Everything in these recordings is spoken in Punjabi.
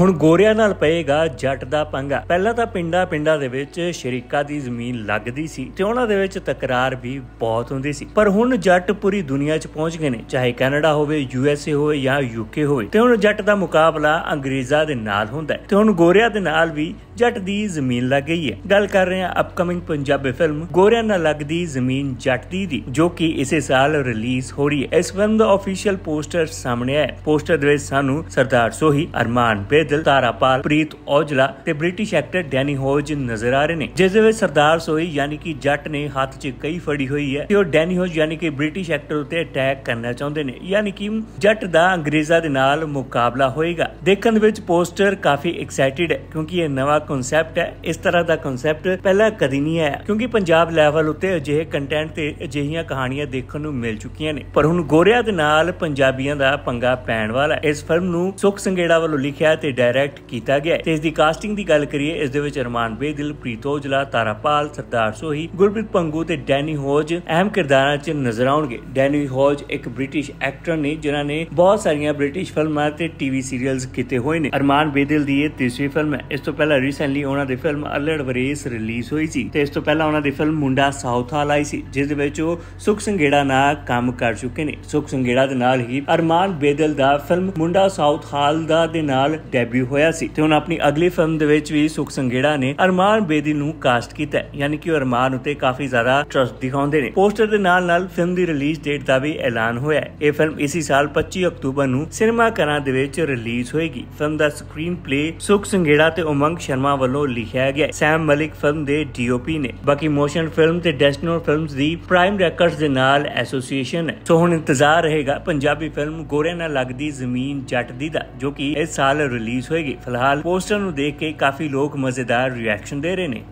ਹੁਣ ਗੋਰਿਆਂ ਨਾਲ ਪਏਗਾ ਜੱਟ ਦਾ ਪੰਗਾ। ਪਹਿਲਾਂ ਤਾਂ ਪਿੰਡਾਂ ਪਿੰਡਾਂ ਦੇ ਵਿੱਚ ਸ਼ਰੀਕਾ ਦੀ ਜ਼ਮੀਨ ਲੱਗਦੀ ਸੀ ਤੇ ਉਹਨਾਂ ਦੇ ਵਿੱਚ ਤਕਰਾਰ ਵੀ ਬਹੁਤ ਹੁੰਦੀ ਸੀ। ਪਰ ਹੁਣ ਜੱਟ ਪੂਰੀ ਦੁਨੀਆ 'ਚ ਪਹੁੰਚ ਗਏ ਨੇ, ਚਾਹੇ ਕੈਨੇਡਾ ਹੋਵੇ ਯੂਐਸਏ ਹੋਵੇ ਜਾਂ ਯੂਕੇ ਹੋਵੇ। ਤੇ ਹੁਣ ਜੱਟ ਦਾ ਮੁਕਾਬਲਾ ਅੰਗਰੇਜ਼ਾਂ ਦੇ ਨਾਲ ਹੁੰਦਾ ਹੈ। ਤੇ ਹੁਣ ਗੋਰਿਆਂ ਦੇ ਨਾਲ ਵੀ ਜੱਟ ਦੀ ਜ਼ਮੀਨ ਲੱਗ ਗਈ ਹੈ। ਗੱਲ ਕਰ ਰਹੇ ਹਾਂ ਅਪਕਮਿੰਗ ਪੰਜਾਬੀ ਫਿਲਮ ਗੋਰਿਆਂ ਨਾਲ ਲੱਗਦੀ ਜ਼ਮੀਨ ਜੱਟ ਦੀ ਦੀ, ਜੋ ਕਿ ਇਸੇ ਸਾਲ ਰਿਲੀਜ਼ ਹੋ ਰਹੀ ਹੈ। ਇਸ ਫਿਲਮ ਦਾ ਅਫੀਸ਼ੀਅਲ ਪੋਸਟਰ ਸਾਹਮਣੇ ਆਇਆ ਪੋਸਟਰ ਦੇ ਵਿੱਚ ਸਾਨੂੰ ਸਰਦਾਰ ਸੋਹੀ, ਅਰਮਾਨ ਬੇਦਲ, ਤਾਰਾਪਾਲ, ਪ੍ਰੀਤ ਔਜਲਾ ਤੇ ਬ੍ਰਿਟਿਸ਼ ਐਕਟਰ ਡੈਨੀ ਹੋਜ ਨਜ਼ਰ ਆ ਰਹੇ ਨੇ। ਜਿਸ ਦੇ ਵਿੱਚ ਸਰਦਾਰ ਸੋਹੀ ਯਾਨੀ ਕਿ ਜੱਟ ਨੇ ਹੱਥ 'ਚ ਕਈ ਫੜੀ ਹੋਈ ਹੈ ਤੇ ਉਹ ਡੈਨੀ ਹੋਜ ਯਾਨੀ ਕਿ ਬ੍ਰਿਟਿਸ਼ ਐਕਟਰ ਉਤੇ ਅਟੈਕ ਕਰਨਾ ਚਾਹੁੰਦੇ ਨੇ। ਯਾਨੀ ਕਿ ਜੱਟ ਦਾ ਅੰਗਰੇਜ਼ਾਂ ਦੇ ਨਾਲ ਮੁਕਾਬਲਾ ਹੋਏਗਾ। ਦੇਖਣ ਦੇ ਵਿੱਚ ਪੋਸਟਰ ਕਾਫੀ ਐਕਸਾਈਟਿਡ ਹੈ, ਕਿਉਂਕਿ ਇਹ ਨਵਾਂ ਕਨਸੈਪਟ ਹੈ, ਇਸ ਤਰ੍ਹਾਂ ਦਾ ਕਨਸੈਪਟ ਪਹਿਲਾਂ ਕਦੀ ਨਹੀਂ ਆਇਆ, ਕਿਉਂਕਿ ਪੰਜਾਬ ਲੈਵਲ ਉੱਤੇ ਅਜਿਹੇ ਕੰਟੈਂਟ ਤੇ ਅਜਿਹੀਆਂ ਕਹਾਣੀਆਂ ਦੇਖਣ ਨੂੰ ਮਿਲ ਚੁੱਕੀਆਂ ਨੇ। ਪਰ ਹੁਣ ਗੋਰਿਆਂ ਦੇ ਨਾਲ ਪੰਜਾਬੀਆਂ ਦਾ ਪੰਗਾ ਪੈਣ ਵਾਲਾ ਇਸ ਫਿਲਮ ਨੂੰ ਸੁਖ ਸੰਗੇੜਾ ਵੱਲੋਂ ਲਿਖਿਆ ਤੇ ਡਾਇਰੈਕਟ ਕੀਤਾ ਗਿਆ ਤੇ ਇਸ ਦੀ ਕਾਸਟਿੰਗ ਦੀ ਗੱਲ ਕਰੀਏ, ਇਸ ਦੇ ਵਿੱਚ ਅਰਮਾਨ ਬੇਦਿਲ, ਪ੍ਰੀਤ ਔਜਲਾ ਤਾਰਾਪਾਲ ਸਰਦਾਰ ਸੋਹੀ, ਗੁਰਪ੍ਰੀਤ ਪੰਗੂ ਤੇ ਡੈਨੀ ਹੋਜ ਅਹਿਮ ਕਿਰਦਾਰਾਂ 'ਚ ਨਜ਼ਰ ਆਉਣਗੇ। ਡੈਨੀ ਹੋਜ ਇੱਕ ਬ੍ਰਿਟਿਸ਼ ਐਕਟਰ ਨੇ, ਜਿਨ੍ਹਾਂ ਨੇ ਬਹੁਤ ਸਾਰੀਆਂ ਬ੍ਰਿਟਿਸ਼ ਫਿਲਮਾਂ ਤੇ ਟੀਵੀ ਸੀਰੀਅਲਸ ਕੀਤੇ ਹੋਏ ਨੇ। ਅਰਮਾਨ ਬੇਦਿਲ ਦੀ ਇਹ ਤੀਸਰੀ ਫਿਲਮ ਹੈ। ਇਸ ਤੋਂ ਪਹਿਲਾਂ ਰੀਸੈਂਟਲੀ ਉਹਨਾਂ ਦੀ ਫਿਲਮ ਅਲੜ ਵਰੇਸ ਰਿਲੀਜ਼ ਹੋਈ ਸੀ ਤੇ ਇਸ ਤੋਂ ਪਹਿਲਾਂ ਉਹਨਾਂ ਦੀ ਫਿਲਮ ਮੁੰਡਾ ਸਾਊਥ ਆਈ ਸੀ, ਜਿਸ ਦੇ ਵਿੱਚ ਉਹ ਸੁਖ ਸੰਗੇੜਾ ਨਾਲ ਕੰਮ ਕਰ ਚੁੱਕੇ ਨੇ। ਸੁਖ ਸੰਗੇੜਾ ਦੇ ਨਾਲ ਹੀ ਅਰਮਾਨ ਬੇਦਲ ਦਾ ਫਿਲਮ ਮੁੰਡਾ ਸਾਊਥ ਹਾਲ ਦਾ ਦੇ ਨਾਲ ਡੈਬਿਊ ਹੋਇਆ ਸੀ ਤੇ ਹੁਣ ਆਪਣੀ ਅਗਲੀ ਫਿਲਮ ਦੇ ਵਿੱਚ ਵੀ ਸੁਖ ਸੰਗੇੜਾ ਨੇ ਅਰਮਾਨ ਬੇਦੀ ਨੂੰ ਕਾਸਟ ਕੀਤਾ ਯਾਨੀ ਕਿ ਉਹ ਅਰਮਾਨ ਉਤੇ ਕਾਫੀ ਜ਼ਿਆਦਾ ਟਰਸਟ ਦਿਖਾਉਂਦੇ ਨੇ। ਪੋਸਟਰ ਦੇ ਨਾਲ ਨਾਲ ਫਿਲਮ ਦੀ ਰਿਲੀਜ਼ ਡੇਟ ਦਾ ਵੀ ਐਲਾਨ ਹੋਇਆ ਹੈ। ਇਹ ਫਿਲਮ ਇਸੇ ਸਾਲ 25 ਅਕਤੂਬਰ ਨੂੰ ਸਿਨੇਮਾ ਘਰਾਂ ਦੇ ਵਿੱਚ ਰਿਲੀਜ਼ ਹੋਏਗੀ। ਫਿਲਮ ਦਾ ਸਕਰੀਨ ਪਲੇ ਸੁਖ ਸੰਗੇੜਾ ਤੇ ਉਮੰਗ ਸ਼ਰਮਾ ਵੱਲੋਂ ਲਿਖਿਆ ਗਿਆ ਸੈਮ ਮਲਿਕ ਫਿਲਮ ਦੇ ਡੀਓਪੀ ਨੇ। ਬਾਕੀ ਮੋਸ਼ਨ ਫਿਲਮ ਤੇ ਡੈਸਟਨੋ ਫਿਲਮਸ ਦੀ ਪ੍ਰਾਈਮ ਰੈਕਰਡਸ ਦੇ ਨਾਲ ਐਸੋਸੀਏਸ਼ਨ ਹੈ। ਸੋ ਹੁਣ ਇੰਤਜ਼ਾਰ ਰਹੇਗਾ ਪੰਜਾਬੀ ਫਿਲਮ ਗੋਰਿਆਂ ਨਾਲ ਲੱਗਦੀ ਜ਼ਮੀਨ ਜੱਟ ਦੀ ਦਾ, ਜੋ ਕਿ ਇਸ ਸਾਲ ਰਿਲੀਜ਼ ਹੋਏਗੀ। ਫਿਲਹਾਲ ਪੋਸਟਰ ਨੂੰ ਦੇਖ ਕੇ ਕਾਫੀ ਲੋਕ ਮਜ਼ੇਦਾਰ ਰਿਐਕਸ਼ਨ ਦੇ ਰਹੇ ਨੇ।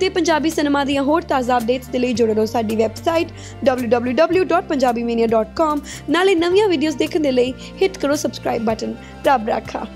ਤੇ ਪੰਜਾਬੀ ਸਿਨੇਮਾ ਦੀਆਂ ਹੋਰ ਤਾਜ਼ਾ ਅਪਡੇਟਸ ਦੇ ਲਈ ਜੁੜੇ ਰਹੋ ਸਾਡੀ ਵੈਬਸਾਈਟ www.punjabimania.com ਨਾਲੇ ਨਵੀਆਂ ਵੀਡੀਓਜ਼ ਦੇਖਣ ਦੇ ਲਈ ਹਿੱਟ ਕਰੋ ਸਬਸਕ੍ਰਾਈਬ ਬਟਨ ਰੱਬ ਰਾਖਾ।